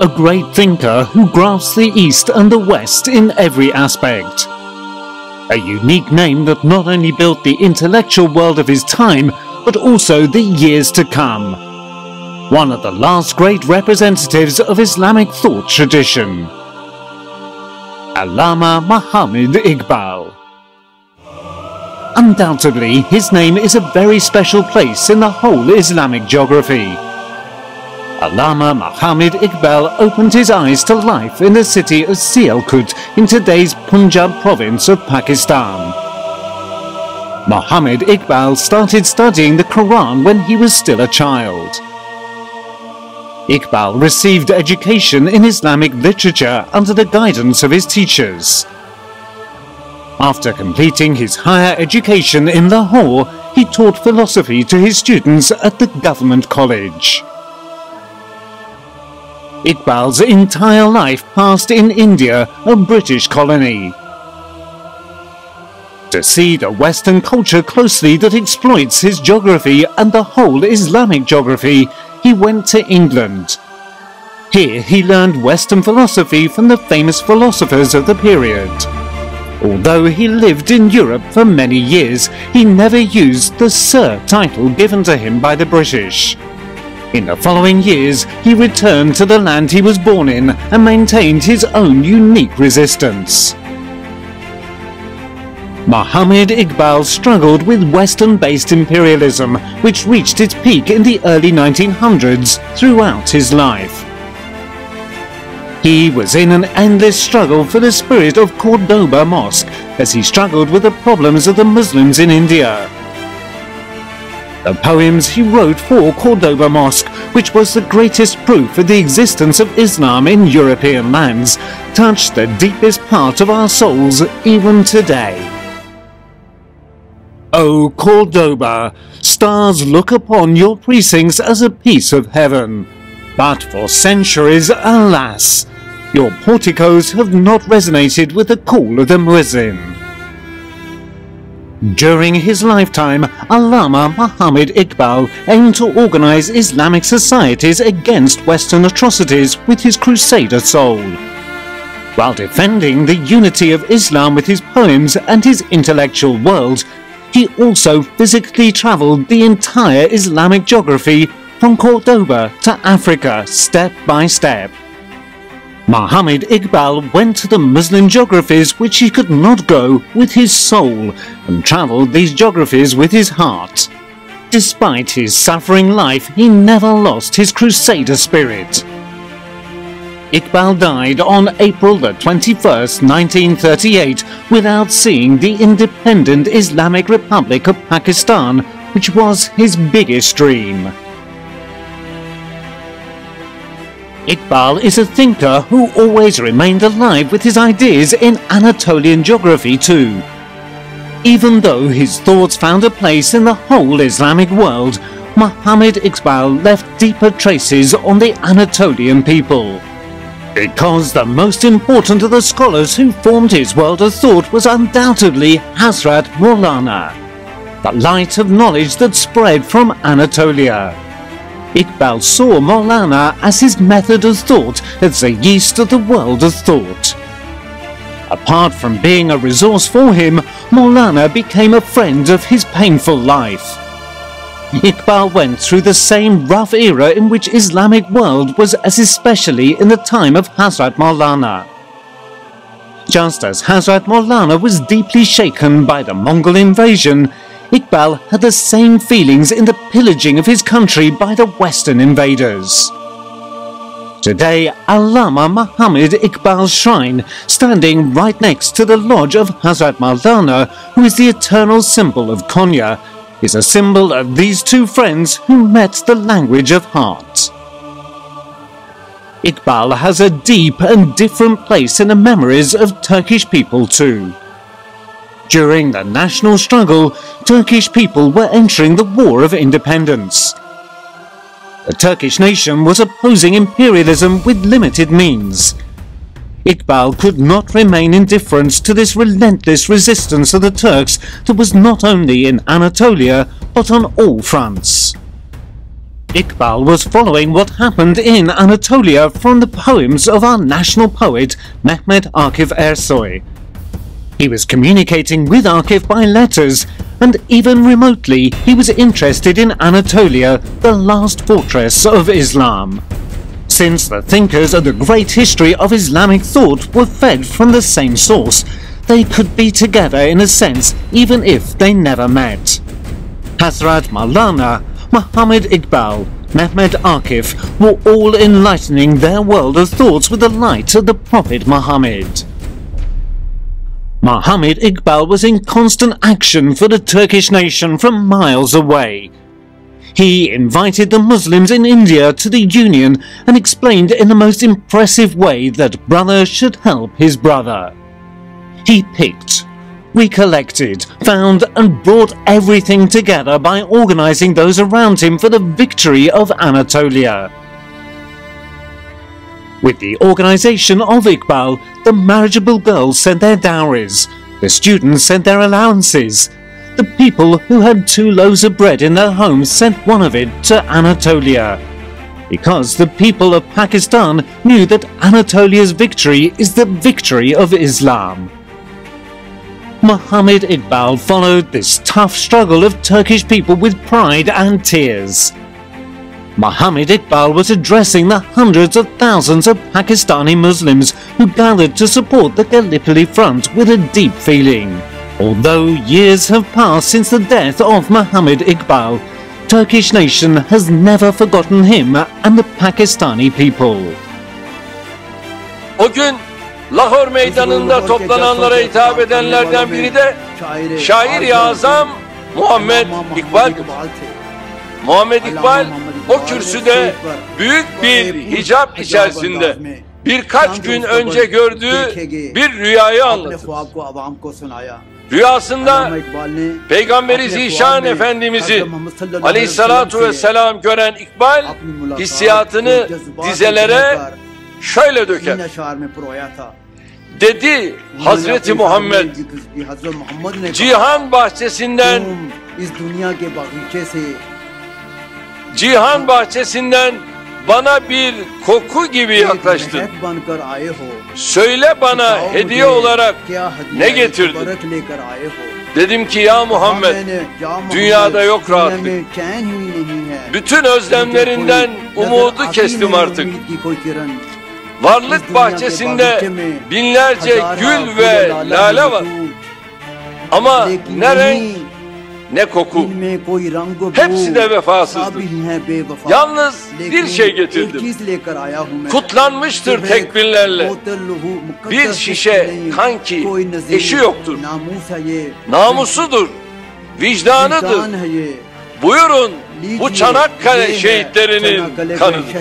a great thinker who grasped the East and the West in every aspect. A unique name that not only built the intellectual world of his time, but also the years to come. One of the last great representatives of Islamic thought tradition. Allama Muhammad Iqbal. Undoubtedly, his name is a very special place in the whole Islamic geography. Allama Muhammad Iqbal opened his eyes to life in the city of Sialkot in today's Punjab province of Pakistan. Muhammad Iqbal started studying the Quran when he was still a child. Iqbal received education in Islamic literature under the guidance of his teachers. After completing his higher education in Lahore, he taught philosophy to his students at the government college. Iqbal's entire life passed in India, a British colony. To see the Western culture closely that exploits his geography and the whole Islamic geography, he went to England. Here he learned Western philosophy from the famous philosophers of the period. Although he lived in Europe for many years, he never used the Sir title given to him by the British. In the following years, he returned to the land he was born in and maintained his own unique resistance. Muhammad Iqbal struggled with Western-based imperialism, which reached its peak in the early 1900s throughout his life. He was in an endless struggle for the spirit of Cordoba Mosque as he struggled with the problems of the Muslims in India. The poems he wrote for Cordoba Mosque, which was the greatest proof of the existence of Islam in European lands, touched the deepest part of our souls even today. O Cordoba, stars look upon your precincts as a piece of heaven. But for centuries, alas, your porticos have not resonated with the call of the muezzin. During his lifetime, Allama Muhammad Iqbal aimed to organize Islamic societies against Western atrocities with his crusader soul. While defending the unity of Islam with his poems and his intellectual world, he also physically traveled the entire Islamic geography from Cordoba to Africa step by step. Muhammad Iqbal went to the Muslim geographies which he could not go with his soul and travelled these geographies with his heart. Despite his suffering life, he never lost his crusader spirit. Iqbal died on April the 21st, 1938 without seeing the independent Islamic Republic of Pakistan, which was his biggest dream. Iqbal is a thinker who always remained alive with his ideas in Anatolian geography too. Even though his thoughts found a place in the whole Islamic world, Muhammad Iqbal left deeper traces on the Anatolian people. Because the most important of the scholars who formed his world of thought was undoubtedly Hazrat Maulana, the light of knowledge that spread from Anatolia. Iqbal saw Maulana as his method of thought, as the yeast of the world of thought. Apart from being a resource for him, Maulana became a friend of his painful life. Iqbal went through the same rough era in which Islamic world was as especially in the time of Hazrat Maulana. Just as Hazrat Maulana was deeply shaken by the Mongol invasion, Iqbal had the same feelings in the pillaging of his country by the Western invaders. Today, Allama Muhammad Iqbal's shrine, standing right next to the lodge of Hazrat Maulana, who is the eternal symbol of Konya, is a symbol of these two friends who met the language of heart. Iqbal has a deep and different place in the memories of Turkish people too. During the national struggle, Turkish people were entering the War of Independence. The Turkish nation was opposing imperialism with limited means. Iqbal could not remain indifferent to this relentless resistance of the Turks that was not only in Anatolia but on all fronts. Iqbal was following what happened in Anatolia from the poems of our national poet Mehmet Akif Ersoy. He was communicating with Akif by letters, and even remotely he was interested in Anatolia, the last fortress of Islam. Since the thinkers of the great history of Islamic thought were fed from the same source, they could be together in a sense even if they never met. Hazrat Maulana, Muhammad Iqbal, Mehmed Akif were all enlightening their world of thoughts with the light of the Prophet Muhammad. Muhammad Iqbal was in constant action for the Turkish nation from miles away. He invited the Muslims in India to the Union and explained in the most impressive way that brother should help his brother. He picked, recollected, found and brought everything together by organizing those around him for the victory of Anatolia. With the organization of Iqbal, the marriageable girls sent their dowries, the students sent their allowances, the people who had two loaves of bread in their homes sent one of it to Anatolia. Because the people of Pakistan knew that Anatolia's victory is the victory of Islam. Muhammad Iqbal followed this tough struggle of Turkish people with pride and tears. Muhammad Iqbal was addressing the hundreds of thousands of Pakistani Muslims who gathered to support the Gallipoli front with a deep feeling. Although years have passed since the death of Muhammad Iqbal, Turkish nation has never forgotten him and the Pakistani people. O gün Lahor meydanında toplananlara hitap edenlerden biri de şair-i azam Muhammed İkbal'dir. Muhammed İkbal o kürsüde büyük bir hicap içerisinde birkaç gün önce gördüğü bir rüyayı anlatır. Rüyasında Peygamberi Zişan Efendimiz'i aleyhissalatu vesselam gören İkbal hissiyatını dizelere şöyle döker. Dedi Hazreti Muhammed cihan bahçesinden cihan bahçesinden bana bir koku gibi yaklaştın. Söyle bana hediye olarak ne getirdin? Dedim ki ya Muhammed dünyada yok rahatlık. Bütün özlemlerinden umudu kestim artık. Varlık bahçesinde binlerce gül ve lale var. Ama ne renk ne koku. Hepsi de vefasızdır. Yalnız bir şey getirdim. Kutlanmıştır tekbirlerle. Bir şişe kan ki eşi yoktur. Namusudur. Vicdanıdır. Buyurun bu Çanakkale şehitlerinin kanıdır.